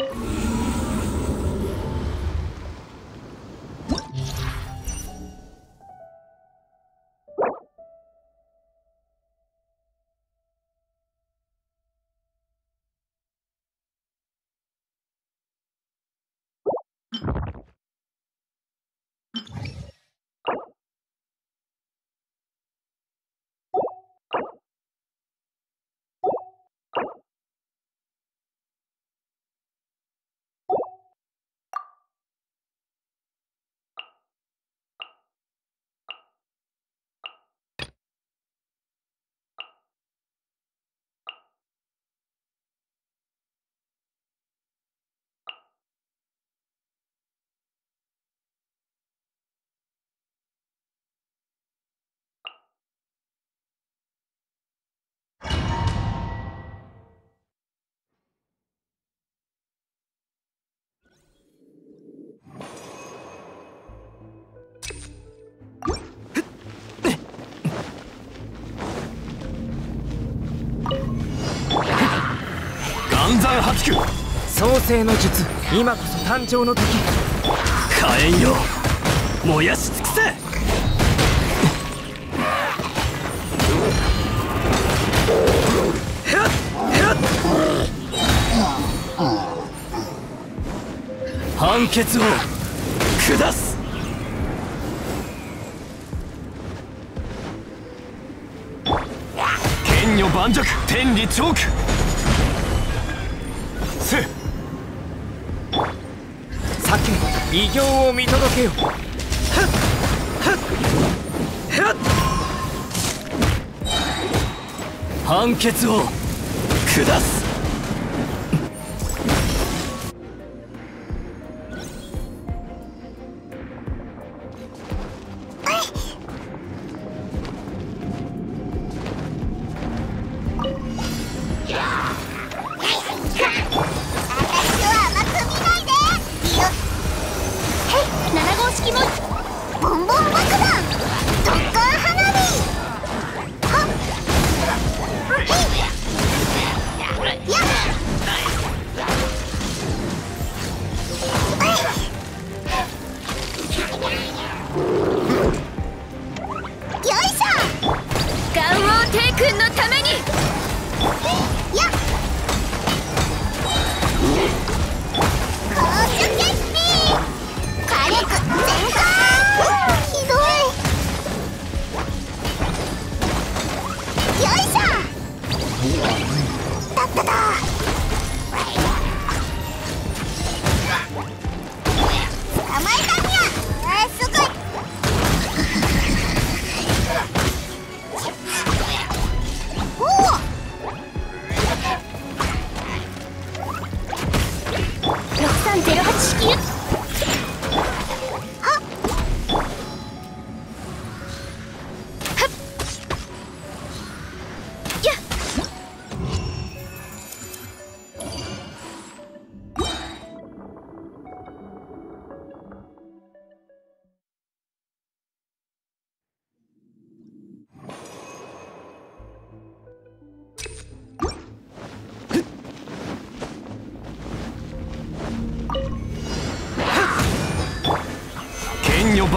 Yeah. 創世の術今こそ誕生の時。火炎よ燃やし尽くせ。判決を下す。剣女盤石天理チョーク偉業を見届けよ。判決を下す。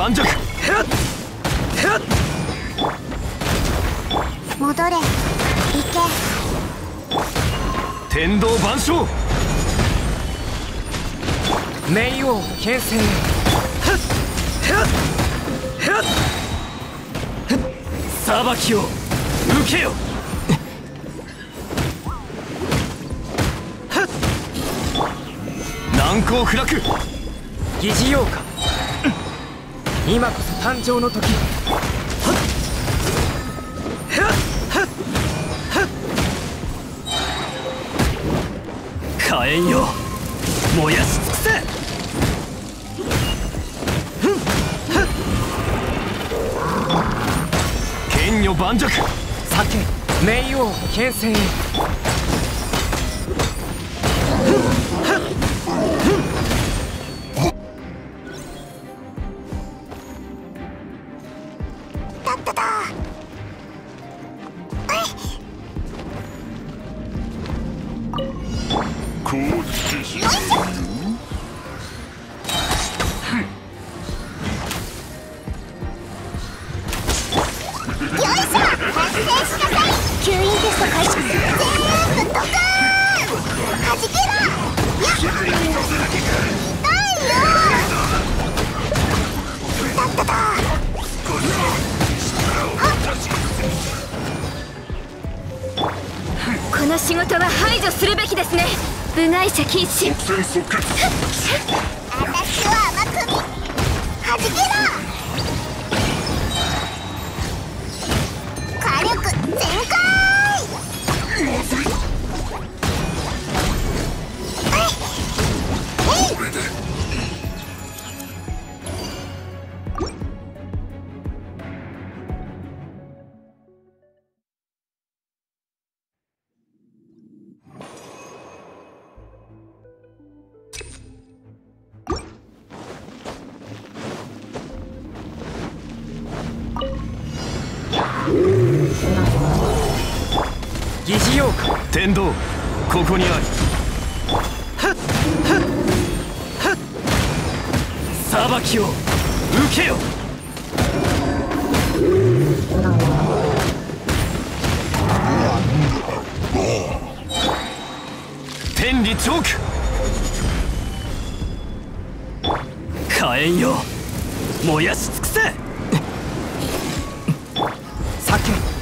盤石戻れ。行け。天道万象。冥王牽制裁きを。受けよ。難攻不落疑似妖怪今こそ誕生の時。火炎よ。燃やし尽くせ。剣女盤石酒。冥王牽制。だの仕事は排除するべきですね。部外者禁止。私は甘くみはけろ。火炎よ。燃やし尽くせ。さっき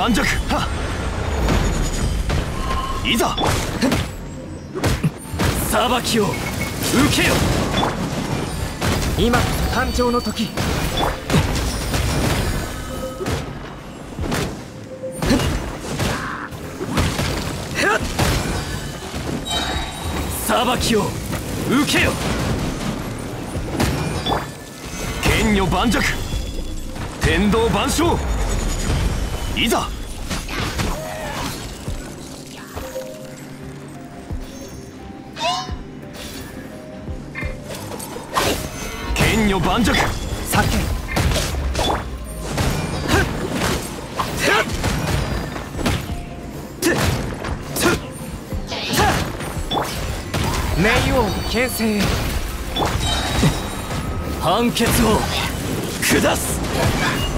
盤石はっいざ裁きを受けよ今誕生の時裁きを受けよ剣女盤石天道万象いざ。剣女盤石。酒。冥王の牽制へ。判決を下す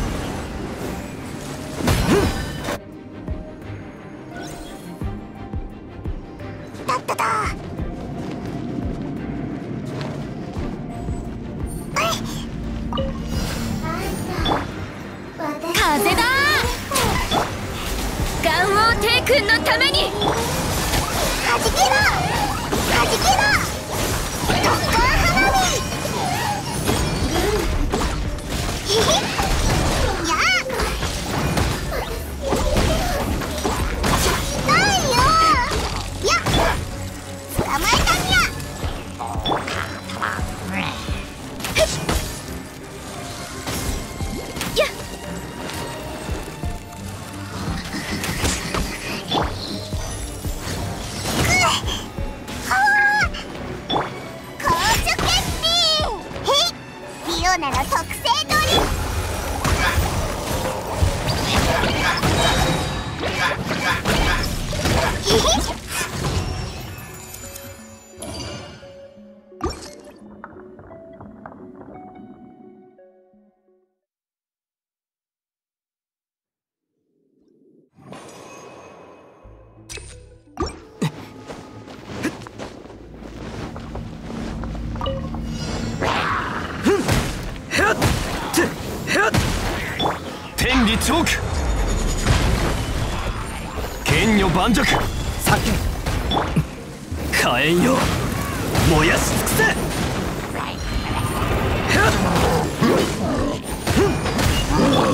盤石叫火炎よ燃やし尽くせ。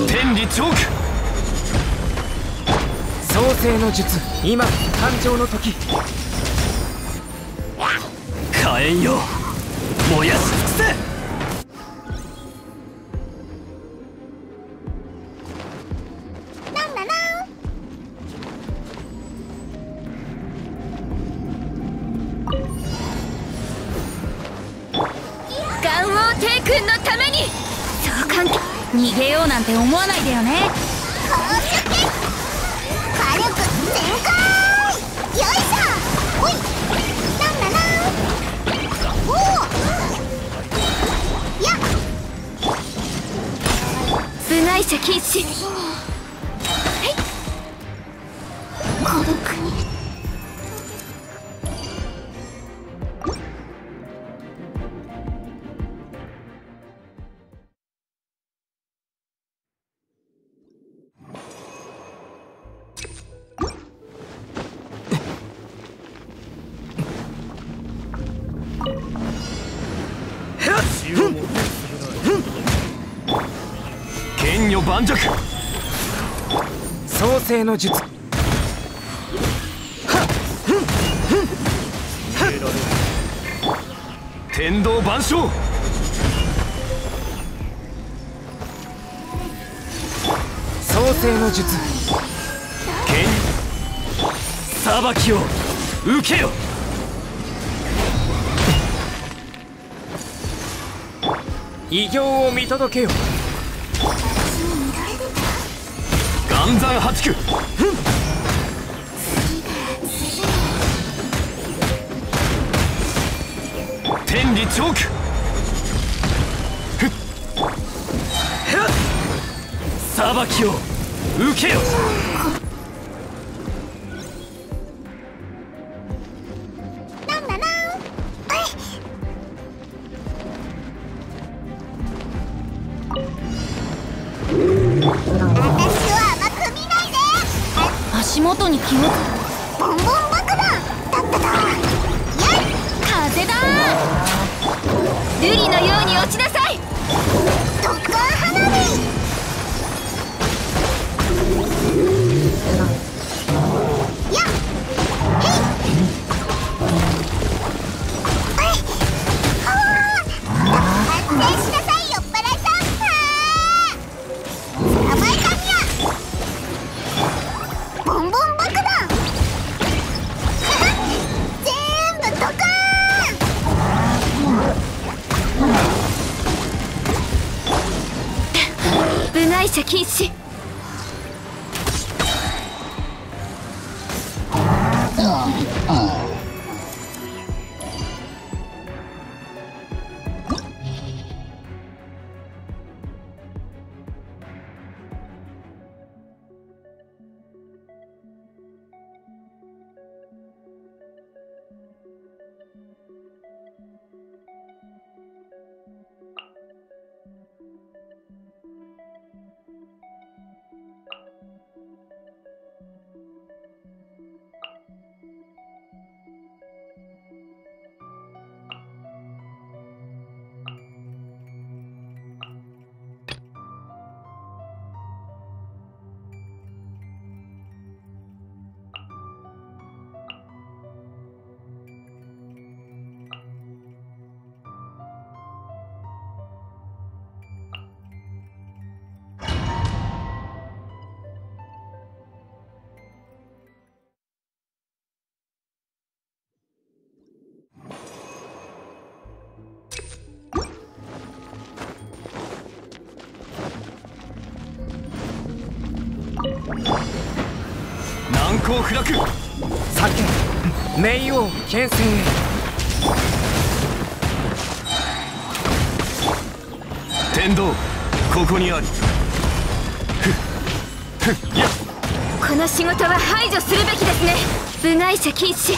天理チョーク。創世の術。今誕生の時。火炎よ燃やし尽くせ剣。女盤石創世の術天道万象創世の術剣。裁きを受けよ偉業を見届けよ岩山八九。天理チョーク裁きを受けよ。足元に気をボンボン爆弾。だっただ。やい風だ。瑠璃のように落ちなさい。ドッカー花火難攻不落。叫冥王牽制。へ天道ここにあり。この仕事は排除するべきですね。部外者禁止。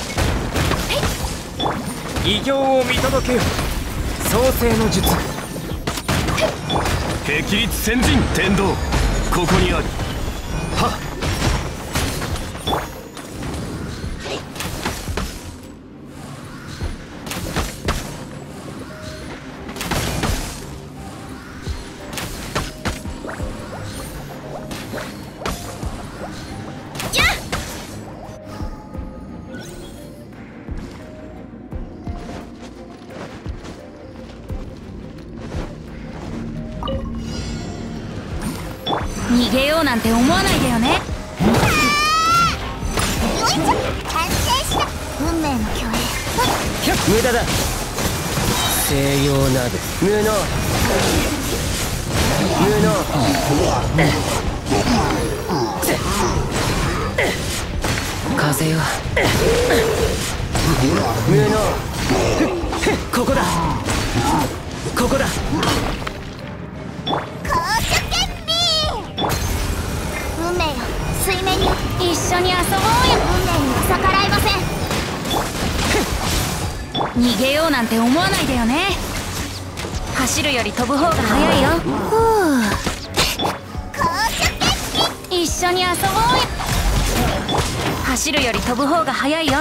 偉業を見届けよ。創世の術。霹靂先人天道ここにありはっ無駄だ。西洋など無能。無能。風よ。無能。ここだ。ここだ。高所決定運命よ。水面に一緒に遊ぼうよ運命。逃げようなんて思わないでよね。走るより飛ぶ方が早いよ。一緒に遊ぼうよ。走るより飛ぶ方が早いよ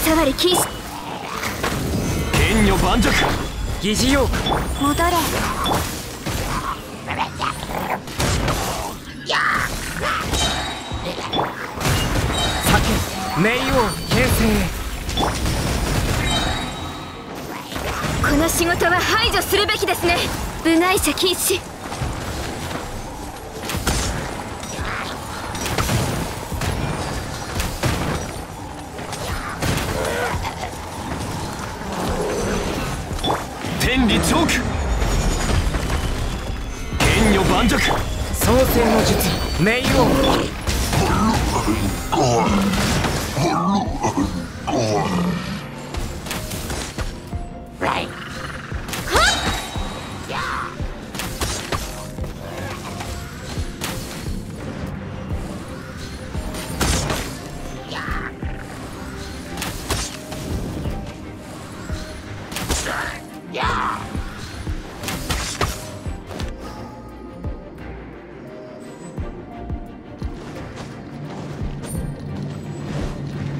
おさわり禁止。剣女盤石。疑似用。戻れ。酒冥王牽制この仕事は排除するべきですね。部外者禁止天理チョーク剣女盤石。創世の術冥王。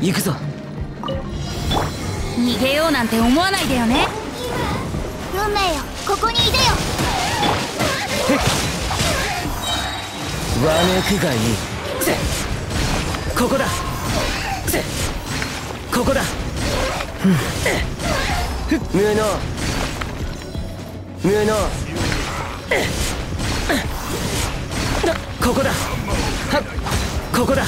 行くぞ。逃げようなんて思わないでよね。運命よ。ここにいでよ。わめくがいい。ここだ。ここだ。無能。無能。ここだ。ここだ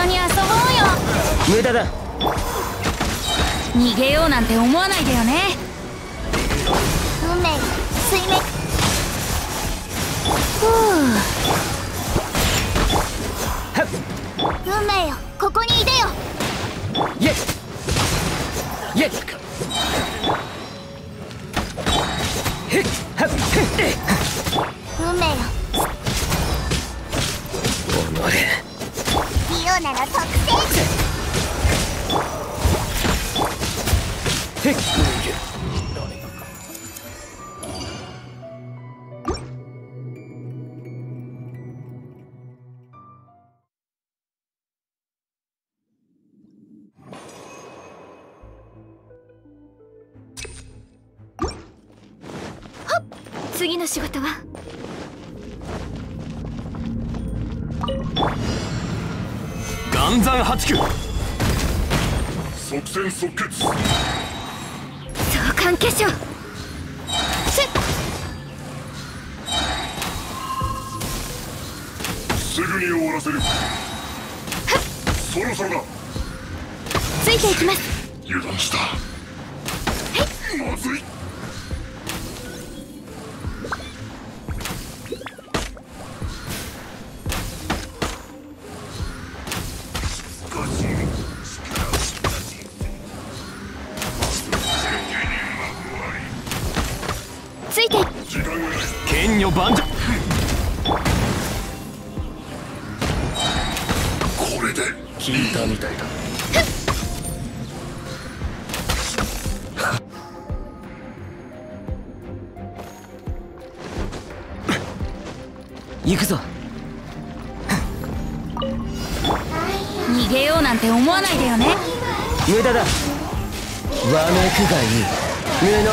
緒に遊ぼうよ。無駄だ。逃げようなんて思わないでよね。定運命。よ水面。はっ運命よがいい。無能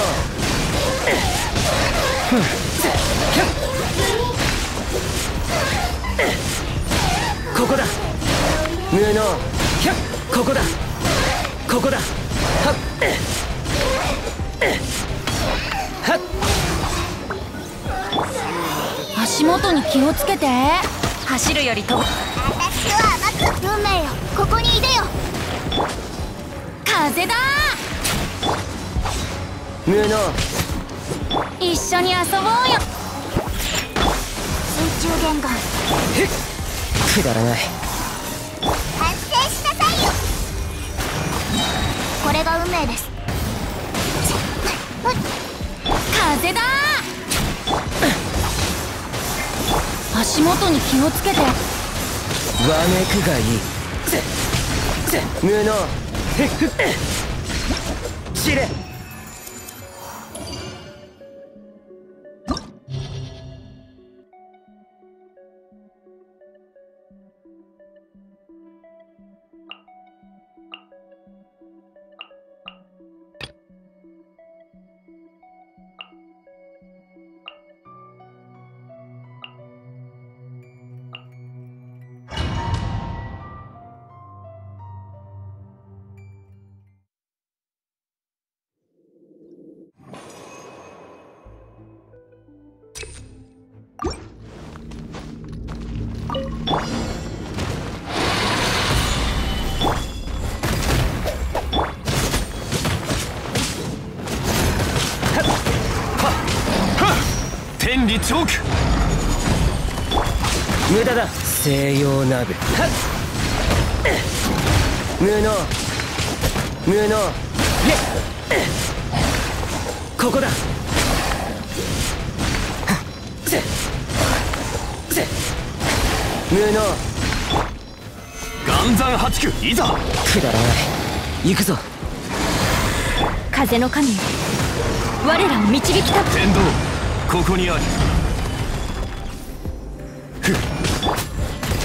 ここだ。無能ここだ。ここだ。はっ。はっ。足元に気をつけて。走るよりと。私は待つ運命よここにいでよ。風だ無能一緒に遊ぼうよ。水中玄関。くだらない。反省しなさいよ。これが運命です。風だ。足元に気をつけて。わめくがいい。無能知れ天理チョーク無駄だ。西洋鍋。はっ。無能。無能。ここだ。せ。せ。無能。岩山八九いざ。くだらない。行くぞ。風の神。よ我らを導きた天道ここにあり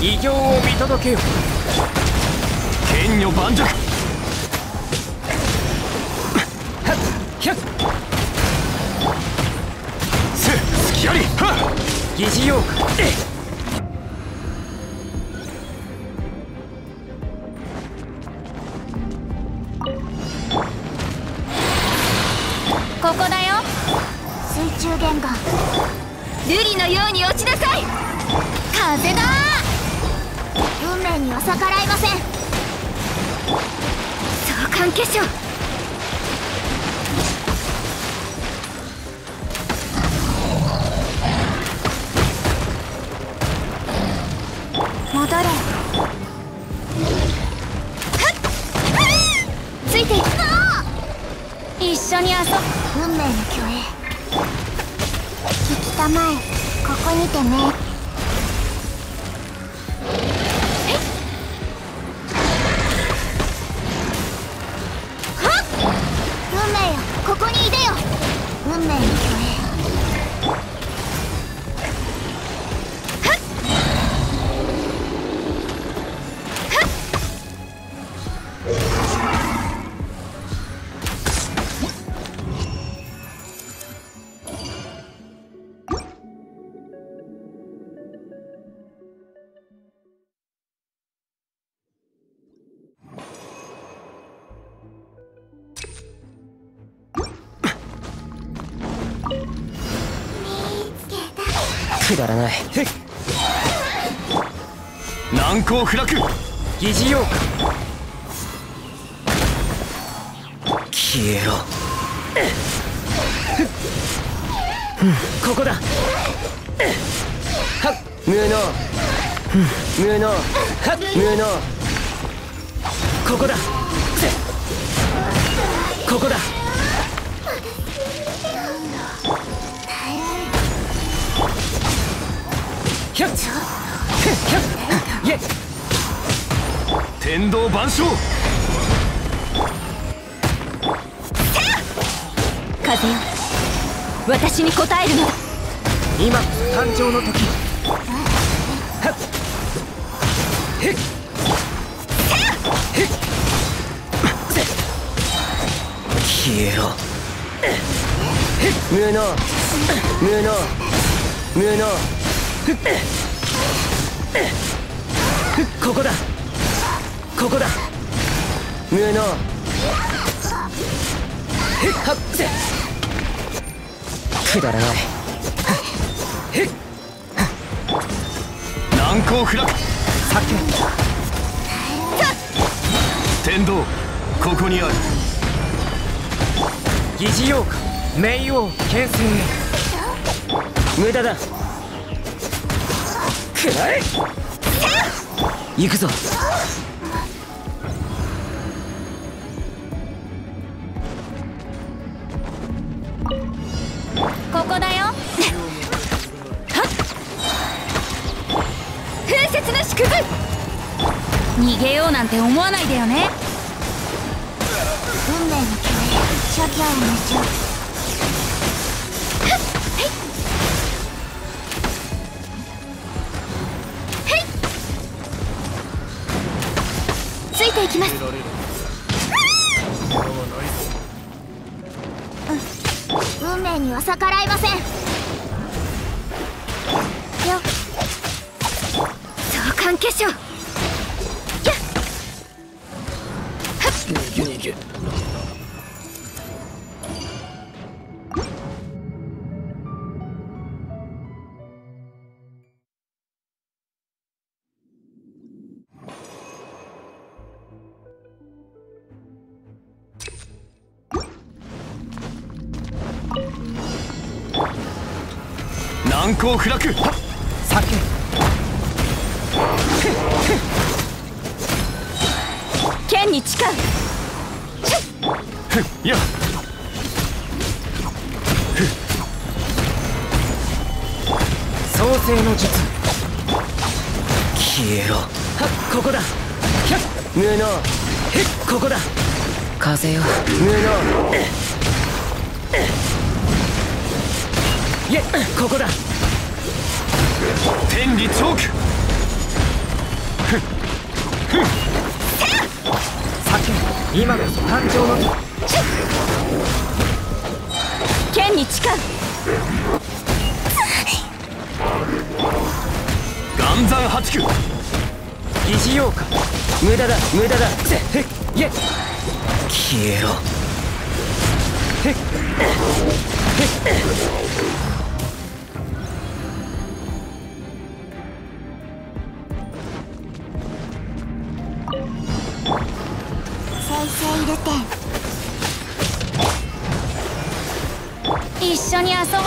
異形を見届けよ。剣女盤石。せ隙あり。はっ。疑似妖怪くだらない。難攻不落。疑似妖怪。消えろ。うんここだ。はっ。無能。うん無能。はっ。無能。ここだ。ここだひゃっひゃっひゃっイェイ天道万象風よ。私に応えるのだ今誕生の時へっ消えろ無能無能無能ここだ。ここだ。無能。くだらない。難攻不落。酒天道。ここにある。疑似妖怪。冥王牽制。へ無駄だくらえ行くぞ。ここだよ。はっ。風雪の祝福逃げようなんて思わないでよね。運命の共栄諸行無常難攻不落酒剣に誓う。いや。創世の術。消えろ。はっここだ。無能へっここだ。風よ。無能いえここだ天理チョーク酒今こそ誕生の。時剣に誓う。岩山八九疑似妖怪。無駄だ。無駄だ。せへっ。いえ。消えろ。へっ。生一緒に遊ぼうよ。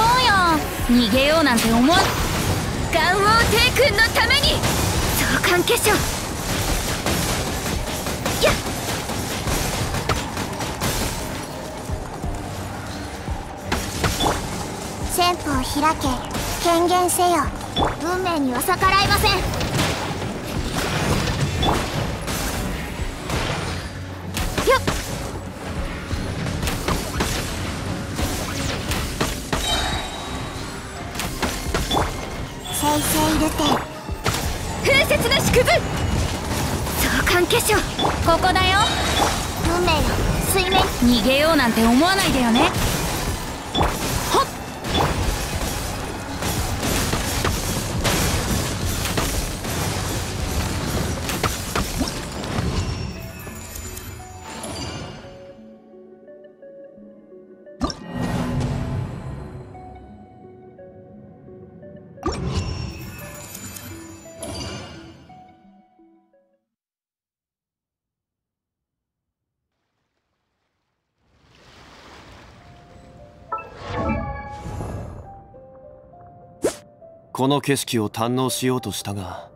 逃げようなんて思わ元王帝君のために。相関化粧やっ。先鋒開け権限せよ。運命には逆らいません。なんて思わないでよね。この景色を堪能しようとしたが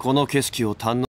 この景色を堪能